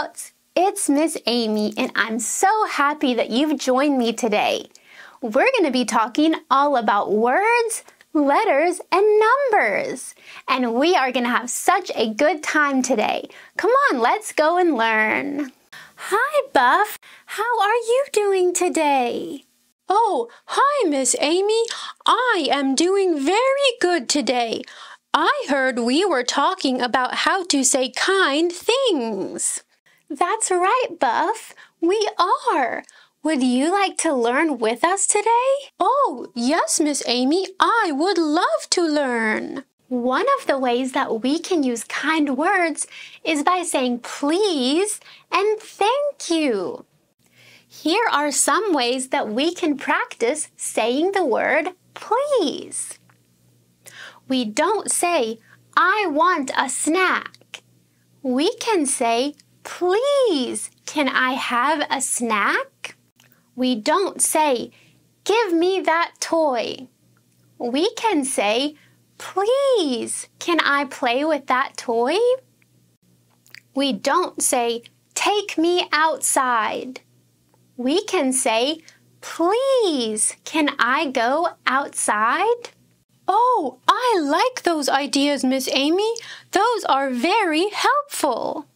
Sprouts! It's Miss Amy, and I'm so happy that you've joined me today. We're going to be talking all about words, letters, and numbers. And we are going to have such a good time today. Come on, let's go and learn. Hi, Buff. How are you doing today? Oh, hi, Miss Amy. I am doing very good today. I heard we were talking about how to say kind things. That's right, Buff. We are. Would you like to learn with us today? Oh, yes, Miss Amy. I would love to learn. One of the ways that we can use kind words is by saying please and thank you. Here are some ways that we can practice saying the word please. We don't say, I want a snack. We can say, please, can I have a snack? We don't say, give me that toy. We can say, please, can I play with that toy? We don't say, take me outside. We can say, please, can I go outside? Oh, I like those ideas, Miss Amy. Those are very helpful.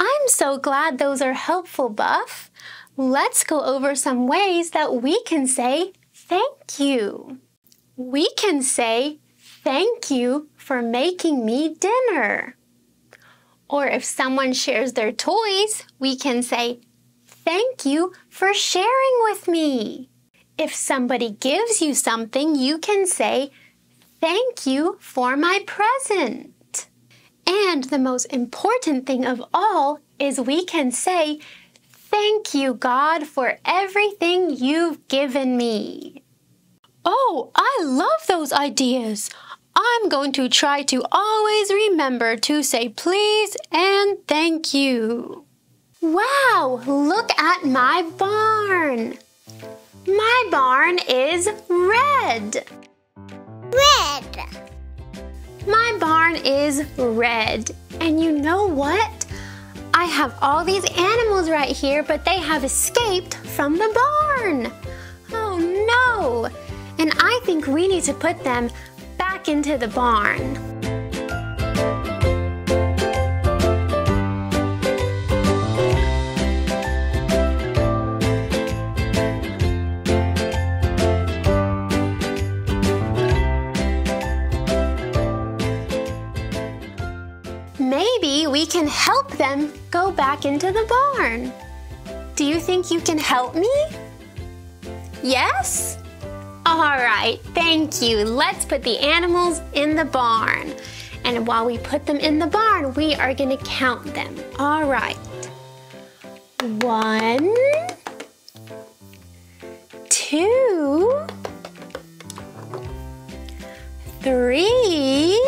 I'm so glad those are helpful, Buff. Let's go over some ways that we can say thank you. We can say thank you for making me dinner. Or if someone shares their toys, we can say thank you for sharing with me. If somebody gives you something, you can say, Thank you for my present. And the most important thing of all is we can say, Thank you, God, for everything you've given me. Oh, I love those ideas. I'm going to try to always remember to say please and thank you. Wow, look at my barn. My barn is red. Red. My barn is red. And you know what? I have all these animals right here, but they have escaped from the barn. Oh no! And I think we need to put them back into the barn. Help them go back into the barn. Do you think you can help me? Yes? All right, thank you. Let's put the animals in the barn. And while we put them in the barn, we are going to count them. All right. One, two, three,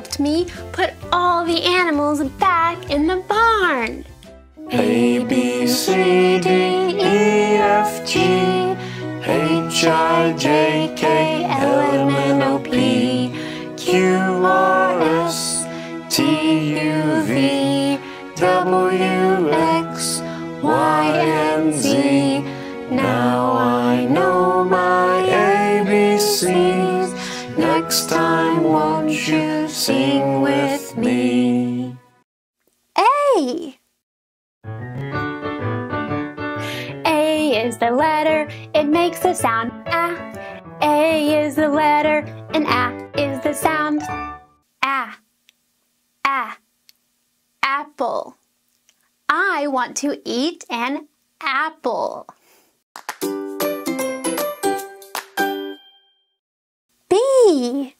helped me put all the animals back in the barn. A B C D the letter, and A is the sound A. A. Apple. I want to eat an apple. B.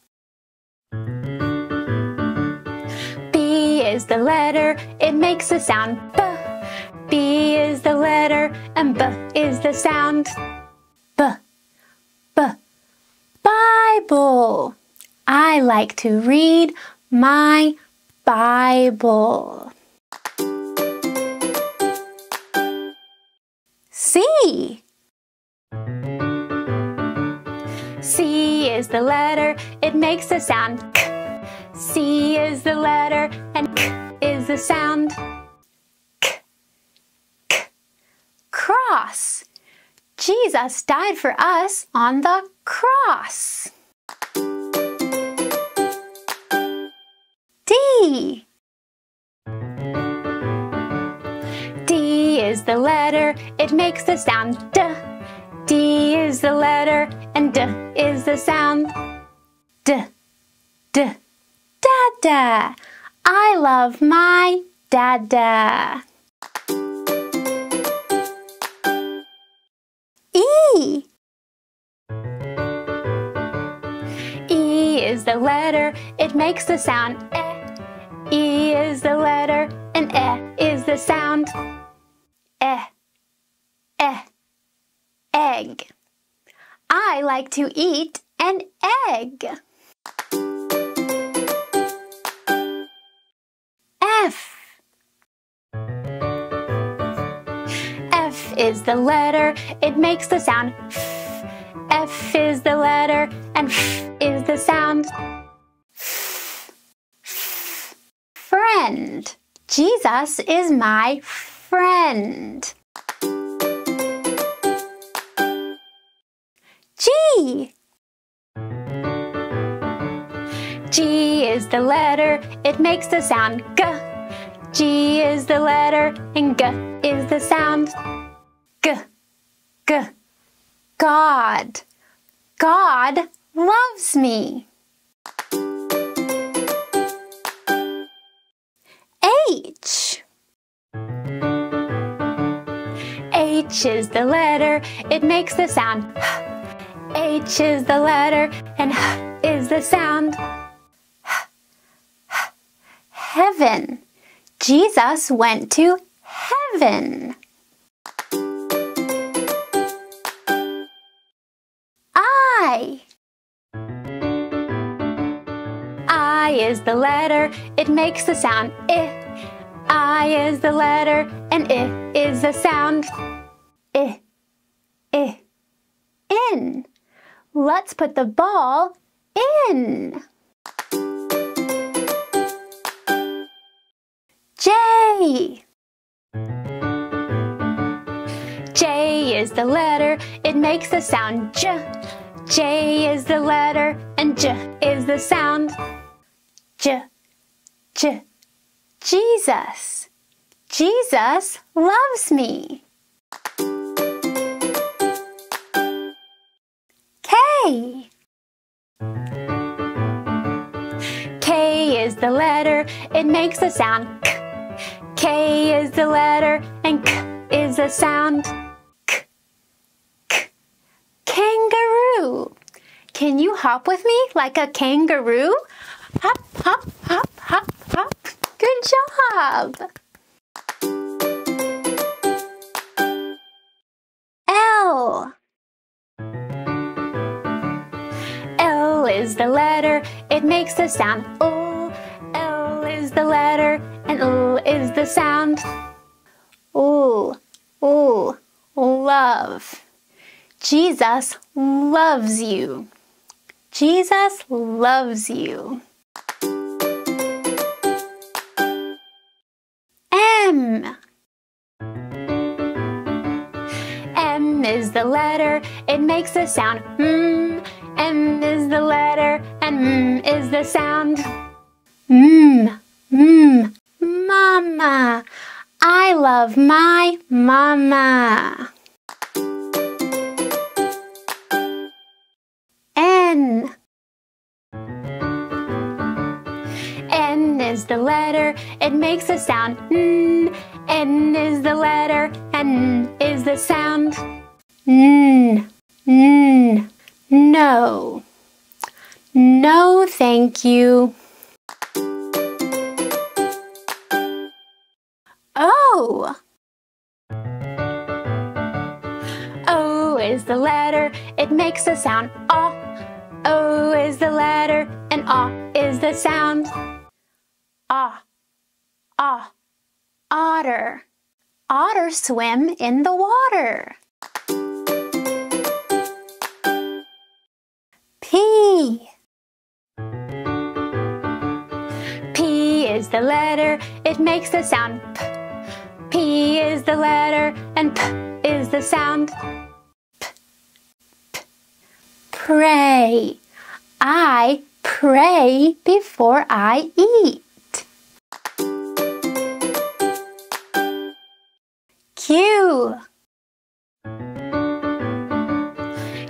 B is the letter, it makes the sound B. B is the letter, and B is the sound Bible. I like to read my Bible. C. C is the letter, it makes the sound K. C is the letter, and K is the sound K. K. Cross. Jesus died for us on the cross. D. Is the letter, it makes the sound D. D is the letter, and D is the sound D. D. Dada. I love my dada. E. E is the letter, it makes the sound E. E is the letter, and E is the sound E. E. Egg. I like to eat an egg. F. F is the letter, it makes the sound F. F is the letter, and F is the sound F. F. Friend. Jesus is my friend. G. G is the letter, it makes the sound G. G is the letter, and G is the sound G. G. God. God loves me. H. H is the letter, it makes the sound H. Is the letter, and H is the sound. Heaven. Jesus went to heaven. I. I is the letter, it makes the sound I. I is the letter, and I is the sound I. I. In. Let's put the ball in. J. J is the letter, it makes the sound J. J is the letter, and J is the sound J. J. Jesus. Jesus loves me. K. K is the letter, it makes the sound K. K is the letter, and K is the sound K. K. Kangaroo. Can you hop with me like a kangaroo? Hop, hop, hop, hop, hop. Good job. L. L is the letter, it makes the sound. L is the letter, and O is the sound. Ooh, ooh, love. Jesus loves you. Jesus loves you. M. M is the letter, it makes a sound mm. M is the letter, and mm is the sound. Mmm, mmm, mama. I love my mama. Is the letter, it makes a sound N. N is the letter, and N is the sound N. N. No. No, thank you. Oh! O is the letter, it makes a sound O. O is the letter, and O is the sound. Ah, ah, otter. Otters swim in the water. P. P is the letter, it makes the sound P. P is the letter, and P is the sound. P, p. Pray. I pray before I eat. Q.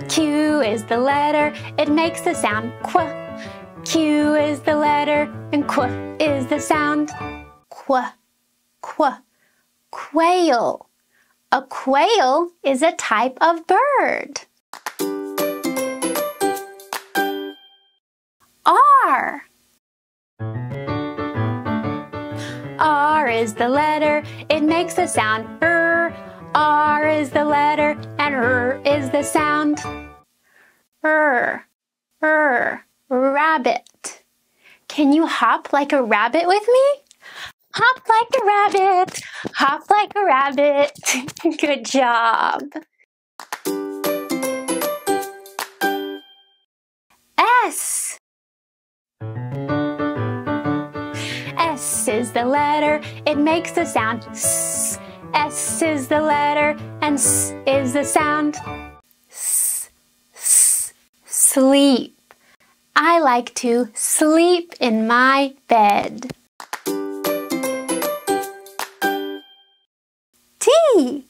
Q is the letter, it makes the sound qu. Q is the letter, and qu is the sound qu, qu. Quail. A quail is a type of bird. R. R is the letter, it makes the sound R. R is the letter, and R is the sound. R. R. Rabbit. Can you hop like a rabbit with me? Hop like a rabbit, hop like a rabbit. Good job. S. S is the letter, it makes the sound S. S is the letter, and S is the sound. S, s, sleep. I like to sleep in my bed. T.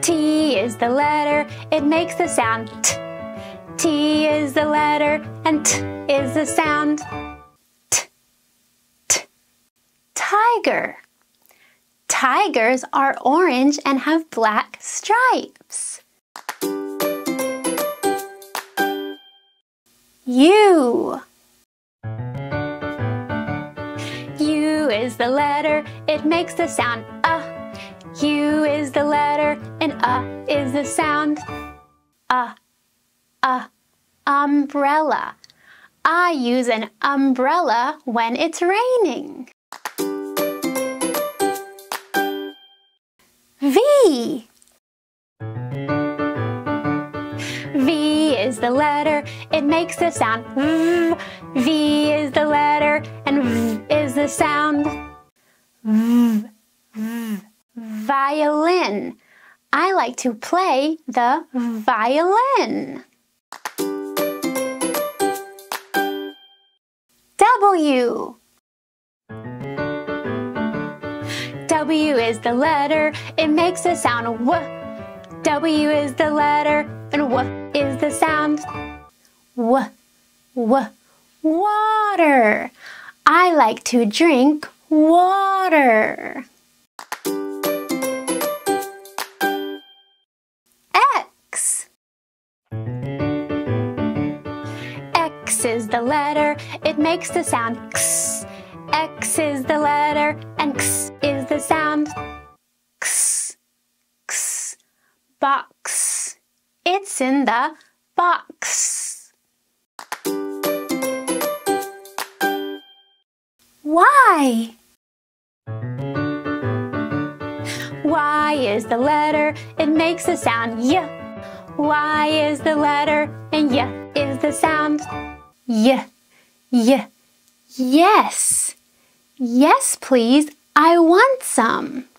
T is the letter, it makes the sound T. T is the letter, and T is the sound. Tiger. Tigers are orange and have black stripes. U. U is the letter, it makes the sound uh. U is the letter, and uh is the sound uh uh, umbrella. I use an umbrella when it's raining. V. Is the letter, it makes the sound V. V is the letter, and V is the sound V. v. Violin. I like to play the violin. W. W is the letter, it makes the sound W. W is the letter, and W is the sound W. W. Water. I like to drink water. X. X is the letter, it makes the sound X. X is the letter, and X is the sound. X, X. Box. It's in the box. Y. Y is the letter, it makes the sound Y. Y is the letter, and Y is the sound. Y, Y, yes. Yes, please, I want some.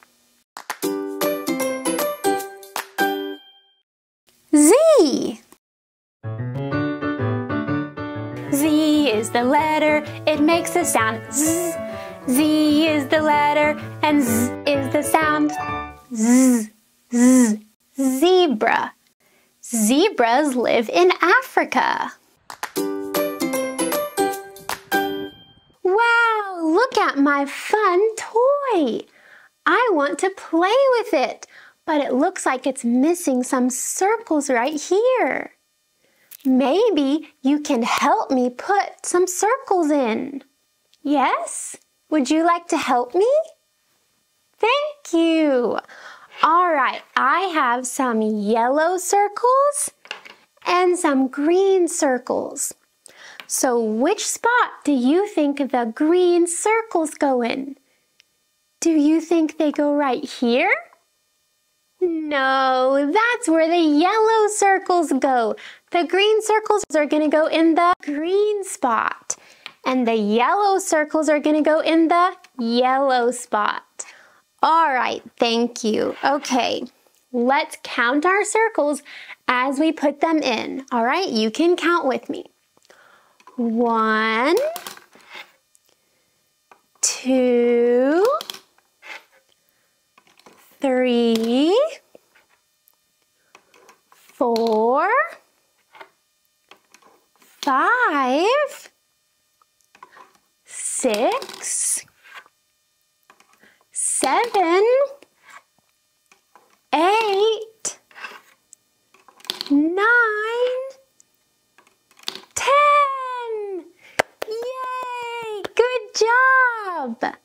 The letter, it makes the sound Z. Z is the letter, and Z is the sound. Z, Z, zebra. Zebras live in Africa. Wow, look at my fun toy. I want to play with it, but it looks like it's missing some circles right here. Maybe you can help me put some circles in. Yes? Would you like to help me? Thank you. All right, I have some yellow circles and some green circles. So which spot do you think the green circles go in? Do you think they go right here? No, that's where the yellow circles go. The green circles are going to go in the green spot. And the yellow circles are going to go in the yellow spot. All right, thank you. Okay, let's count our circles as we put them in. All right, you can count with me. One, two, three, four, five, six, seven, eight, nine, ten. Yay! Good job!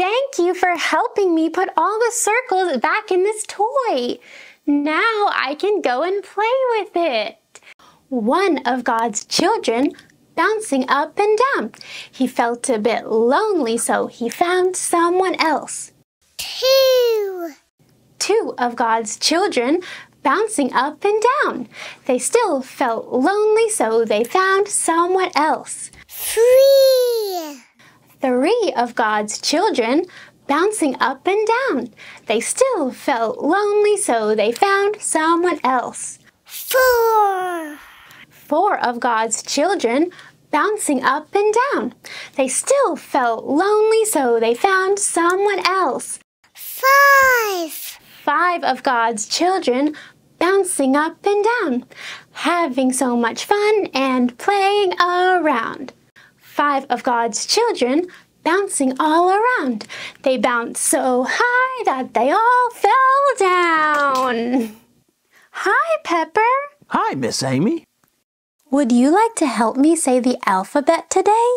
Thank you for helping me put all the circles back in this toy. Now I can go and play with it. One of God's children bouncing up and down. He felt a bit lonely, so he found someone else. Two. Two of God's children bouncing up and down. They still felt lonely, so they found someone else. Three. Three of God's children bouncing up and down. They still felt lonely, so they found someone else. Four. Four of God's children bouncing up and down. They still felt lonely, so they found someone else. Five. Five of God's children bouncing up and down, having so much fun and playing around. Five of God's children bouncing all around. They bounced so high that they all fell down. Hi, Pepper. Hi, Miss Amy. Would you like to help me say the alphabet today?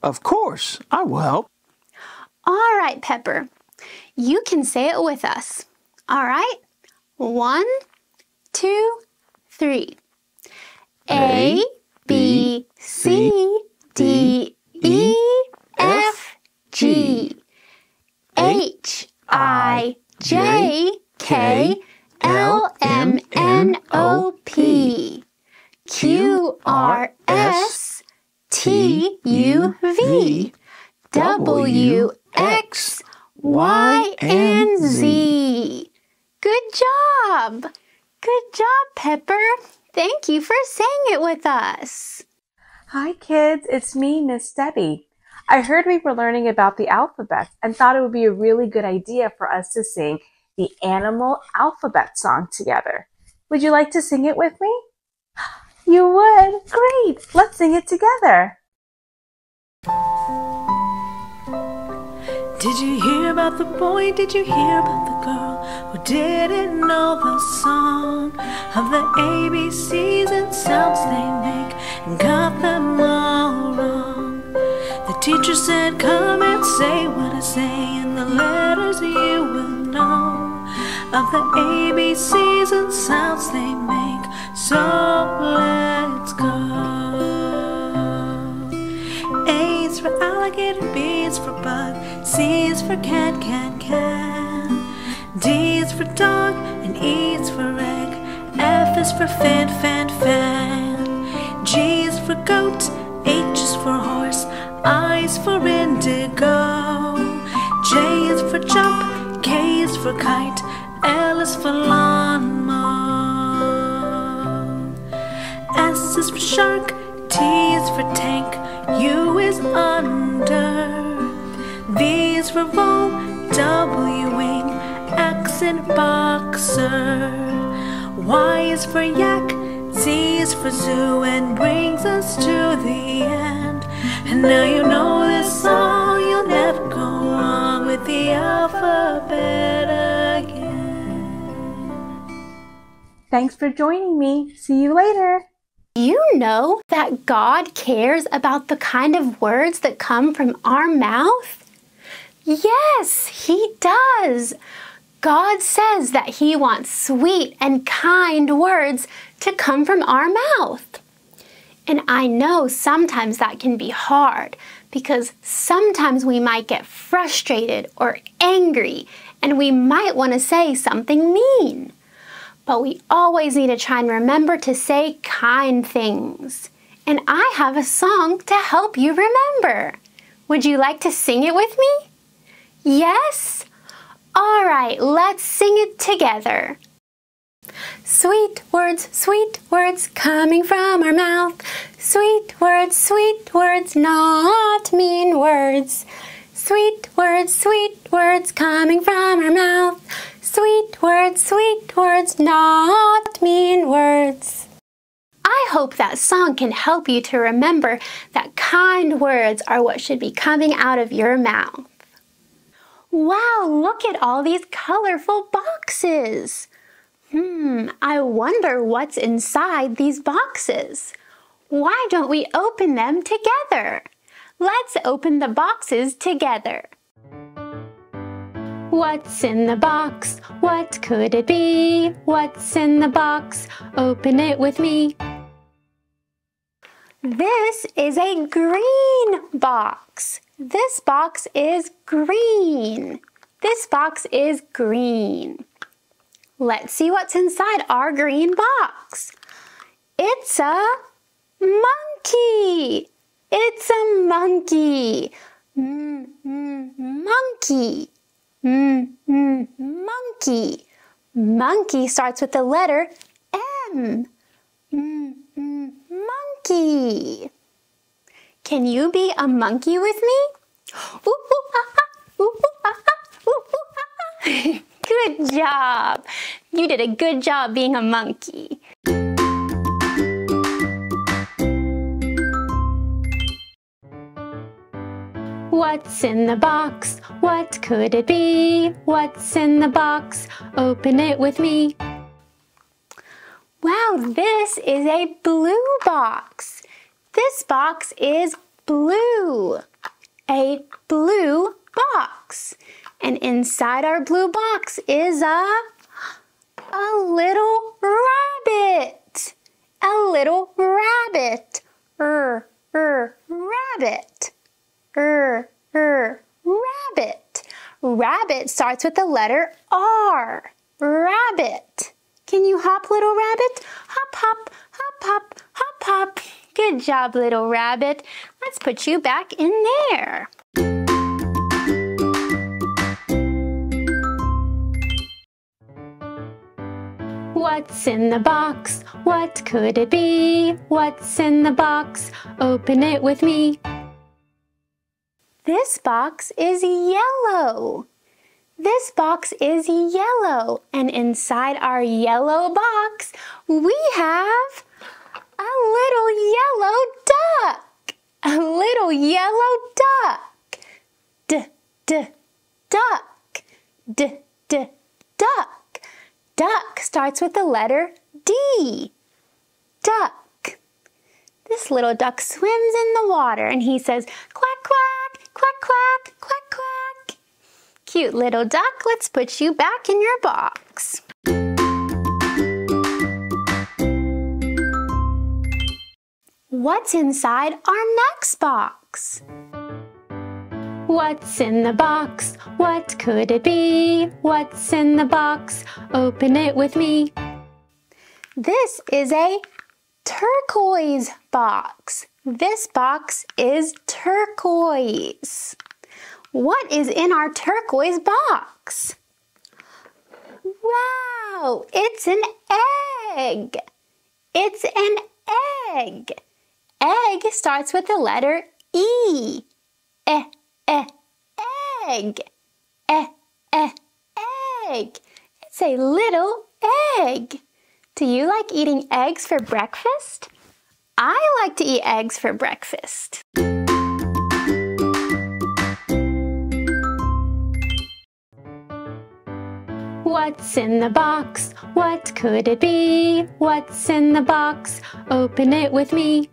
Of course, I will help. All right, Pepper. You can say it with us. All right? One, two, three. A, B, C, D, E, F, G, H, I, J, K, L, M, N, O, P, Q, R, S, T, U, V, W, X, Y, and Z. Good job! Good job, Pepper. Thank you for saying it with us. Hi kids, it's me, Miss Debbie. I heard we were learning about the alphabet and thought it would be a really good idea for us to sing the animal alphabet song together. Would you like to sing it with me? You would? Great! Let's sing it together. Did you hear about the boy? Did you hear about the girl who didn't know the song of the ABCs and sounds they make and got them all wrong? The teacher said, Come and say what I say, and the letters you will know of the ABCs and sounds they make. So let's go. A is for alligator, B is for bug, C is for cat, cat, cat. D is for dog, and E is for egg. F is for fan, fan, fan. G is for goat, H is for horse, I is for indigo. J is for jump, K is for kite, L is for lawnmower. S is for shark, T is for tank, U is under. V is for vol, W wing, X boxer. Y is for yak, Z for zoo, and brings us to the end. And now you know this song, you'll never go wrong with the alphabet again. Thanks for joining me. See you later. you know that God cares about the kind of words that come from our mouth? Yes, He does. God says that He wants sweet and kind words to come from our mouth. And I know sometimes that can be hard because sometimes we might get frustrated or angry and we might want to say something mean. But we always need to try and remember to say kind things. And I have a song to help you remember. Would you like to sing it with me? Yes? All right, let's sing it together. Sweet words, sweet words coming from our mouth. Sweet words, sweet words, not mean words. Sweet words, sweet words coming from our mouth. Sweet words, sweet words, not mean words. I hope that song can help you to remember that kind words are what should be coming out of your mouth. Wow, look at all these colorful boxes. Hmm, I wonder what's inside these boxes. Why don't we open them together? Let's open the boxes together. What's in the box? What could it be? What's in the box? Open it with me. This is a green box. This box is green. This box is green. Let's see what's inside our green box. It's a monkey. It's a monkey. Mm, mm, monkey. Mm, mm, monkey. Monkey starts with the letter M. Mm, mm, monkey. Can you be a monkey with me? Ooh, ooh, ah, ah, ooh, ooh, ah, ooh, ooh. Good job. You did a good job being a monkey. What's in the box? What could it be? What's in the box? Open it with me. Wow, this is a blue box. This box is blue. A blue box. And inside our blue box is a a little rabbit. A little rabbit. Er, er, rabbit. Er, er, rabbit. Rabbit starts with the letter R. Rabbit. Can you hop, little rabbit? Hop, hop, hop, hop, hop, hop. Good job, little rabbit. Let's put you back in there. What's in the box? What could it be? What's in the box? Open it with me. This box is yellow. This box is yellow, and inside our yellow box, we have a little yellow duck. A little yellow duck. D, d, duck. D, d, duck. Duck starts with the letter D. Duck. This little duck swims in the water and he says, quack, quack, quack, quack, quack, quack. Cute little duck, let's put you back in your box. What's inside our next box? What's in the box? What could it be? What's in the box? Open it with me. This is a turquoise box. This box is turquoise. What is in our turquoise box? Wow, it's an egg. It's an egg. Egg starts with the letter E. Egg. Eh, eh, egg. It's a little egg. Do you like eating eggs for breakfast? I like to eat eggs for breakfast. What's in the box? What could it be? What's in the box? Open it with me.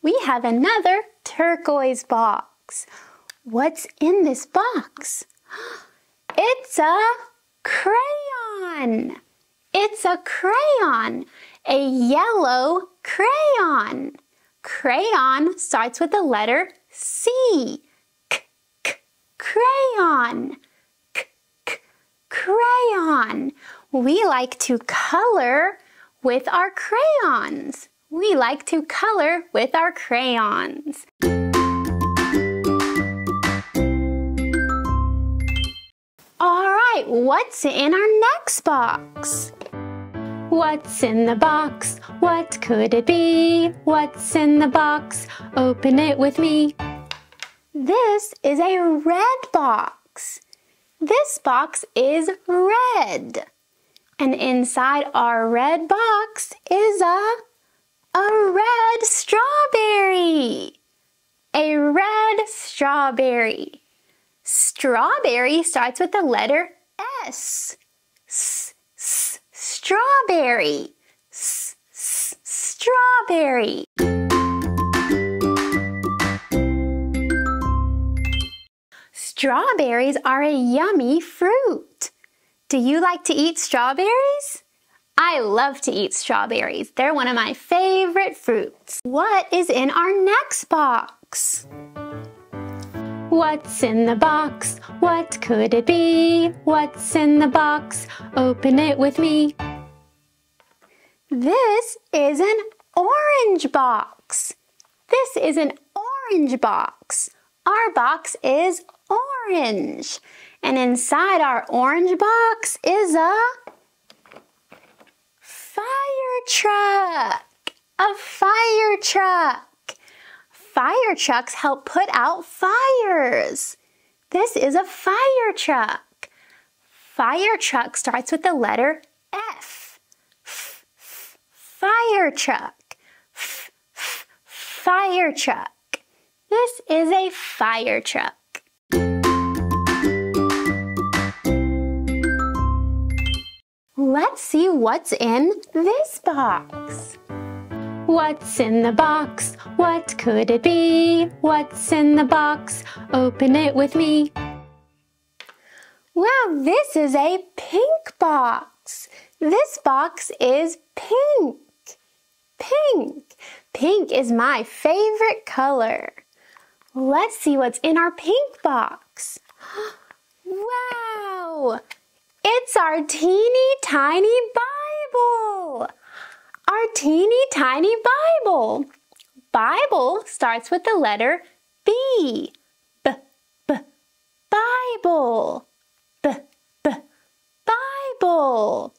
We have another turquoise box. What's in this box? It's a crayon. It's a crayon, a yellow crayon. Crayon starts with the letter C. K, k, crayon. K, k, crayon. We like to color with our crayons. We like to color with our crayons. What's in our next box? What's in the box? What could it be? What's in the box? Open it with me. This is a red box. This box is red. And inside our red box is a a red strawberry. A red strawberry. Strawberry starts with the letter S. S, s strawberry. S, s strawberry. Strawberries are a yummy fruit. Do you like to eat strawberries? I love to eat strawberries. They're one of my favorite fruits. What is in our next box? What's in the box? What could it be? What's in the box? Open it with me. This is an orange box. This is an orange box. Our box is orange. And inside our orange box is a fire truck. A fire truck. Fire trucks help put out fires. This is a fire truck. Fire truck starts with the letter F. F, f fire truck. F, f fire truck. This is a fire truck. Let's see what's in this box. What's in the box? What could it be? What's in the box? Open it with me. Wow, this is a pink box. This box is pink. Pink. Pink is my favorite color. Let's see what's in our pink box. Wow! It's our teeny tiny Bible! Our teeny tiny Bible! Bible starts with the letter B. B, B, Bible. B, B, Bible.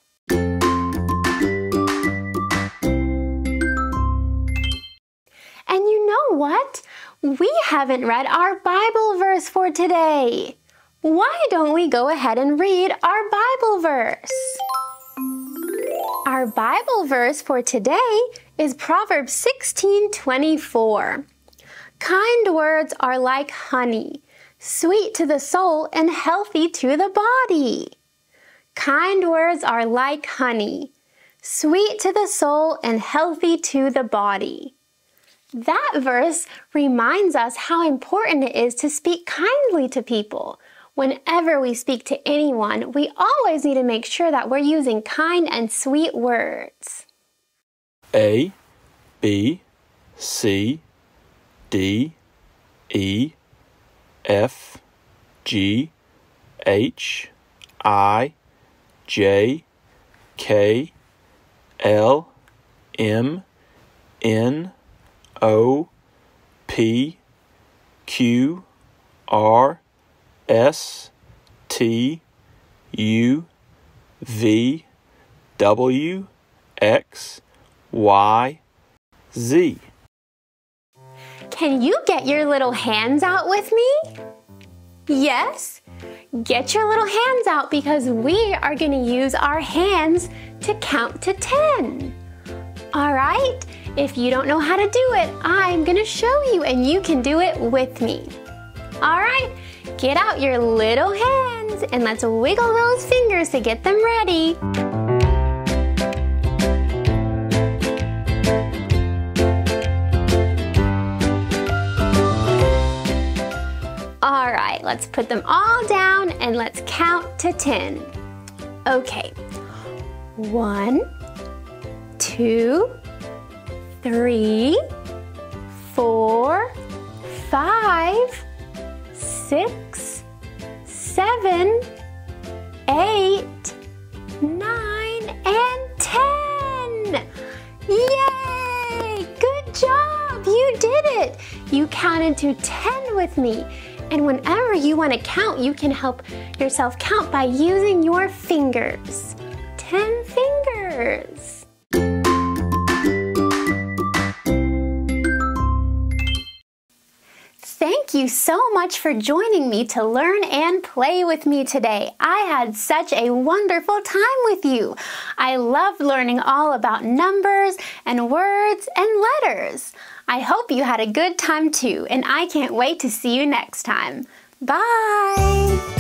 And you know what? We haven't read our Bible verse for today. Why don't we go ahead and read our Bible verse? Our Bible verse for today is Proverbs 16:24. Kind words are like honey, sweet to the soul and healthy to the body. Kind words are like honey, sweet to the soul and healthy to the body. That verse reminds us how important it is to speak kindly to people. Whenever we speak to anyone, we always need to make sure that we're using kind and sweet words. A, B, C, D, E, F, G, H, I, J, K, L, M, N, O, P, Q, R, S, T, U, V, W, X, Y, Z. Can you get your little hands out with me? Yes? Get your little hands out because we are going to use our hands to count to 10. All right? If you don't know how to do it, I'm going to show you and you can do it with me. All right, get out your little hands and let's wiggle those fingers to get them ready. All right, let's put them all down and let's count to 10. Okay, one, two, three, four, five, six, seven, eight, nine, and ten. Yay! Good job! You did it! You counted to 10 with me. And whenever you want to count, you can help yourself count by using your fingers. 10 fingers. You so much for joining me to learn and play with me today. I had such a wonderful time with you. I loved learning all about numbers and words and letters. I hope you had a good time too, and I can't wait to see you next time. Bye!